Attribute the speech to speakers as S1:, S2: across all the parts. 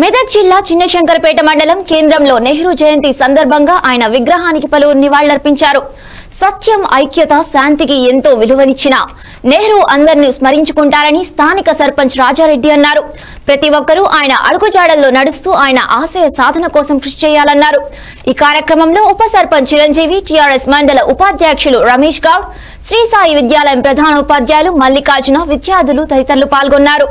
S1: మెదక్ జిల్లా చిన్నశంకరపేట మండలం కేంద్రంలో నెహ్రూ జయంతి సందర్భంగా ఆయన విగ్రహానికి పలువురు నివాళులర్పించారు. సత్యం ఐక్యత శాంతికి ఎంతో విలువనిచ్చిన నెహ్రూ అందరినీ స్మరించుకుంటారని స్థానిక సర్పంచ్ రాజారెడ్డి అన్నారు. ప్రతి ఒక్కరూ ఆయన అడుగుజాడల్లో నడుస్తూ ఆయన ఆశయ సాధన కోసం కృషి చేయాలన్నారు. ఈ కార్యక్రమంలో ఉప సర్పంచ్ చిరంజీవి టీఆర్ఎస్ మండల ఉపాధ్యక్షులు రమేష్ గౌడ్ శ్రీసాయి విద్యాలయం ప్రధాన ఉపాధ్యాయులు మల్లికార్జున విద్యార్థులు తదితరులు పాల్గొన్నారు.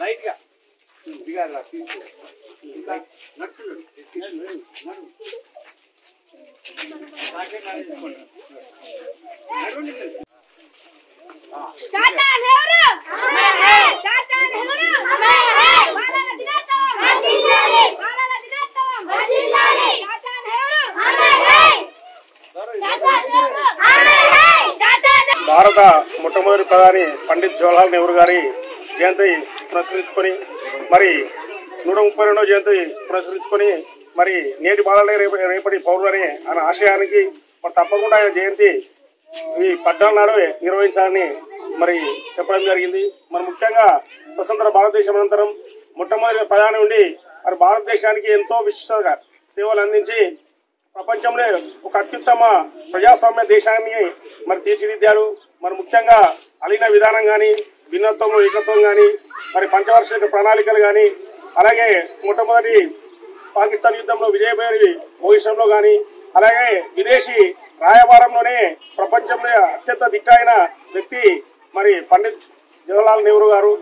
S2: నెహ్రూ టాటా నెహ్రూ టాటా నెహ్రూ
S3: భారత మొట్టమొదటి ప్రధాని పండిత్ జవహర్లాల్ నెహ్రూ గారి జయంతి ప్రచురించుకొని మరి నూట ముప్పై రెండవ జయంతి ప్రచురించుకొని మరి నేటి బాలలే రేప రేపటి పౌరులని అనే ఆశయానికి మరి తప్పకుండా ఆయన జయంతి ఈ పద్నాలుగు నాడు నిర్వహించాలని మరి చెప్పడం జరిగింది. మరి ముఖ్యంగా స్వతంత్ర భారతదేశం అనంతరం మొట్టమొదటి ప్రధాని ఉండి మరి భారతదేశానికి ఎంతో విశిష్టంగా సేవలు అందించి ప్రపంచంలో ఒక అత్యుత్తమ ప్రజాస్వామ్య దేశాన్ని మరి తీర్చిదిద్దారు. మరి ముఖ్యంగా అలీన విధానం కానీ భిన్నత్వం ఏకత్వం కానీ మరి పంచవార్షిక ప్రణాళికలు కానీ అలాగే మొట్టమొదటి పాకిస్తాన్ యుద్ధంలో విజయభేరి మోగిషంలో కానీ అలాగే విదేశీ రాయబారంలోనే ప్రపంచంలో అత్యంత దిట్టైన వ్యక్తి మరి పండిత్ జవహర్లాల్ నెహ్రూ గారు.